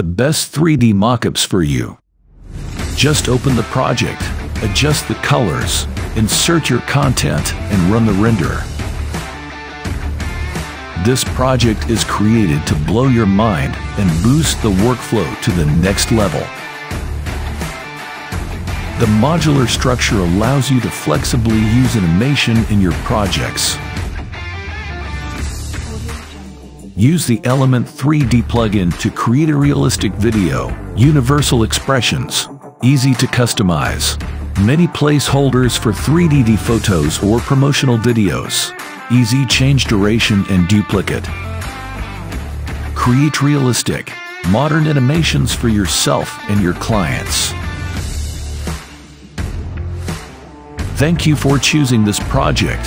the best 3D mockups for you. Just open the project, adjust the colors, insert your content, and run the render. This project is created to blow your mind and boost the workflow to the next level. The modular structure allows you to flexibly use animation in your projects. Use the Element 3D plugin to create a realistic video, universal expressions, easy to customize, many placeholders for 3D photos or promotional videos, easy change duration and duplicate. Create realistic, modern animations for yourself and your clients. Thank you for choosing this project.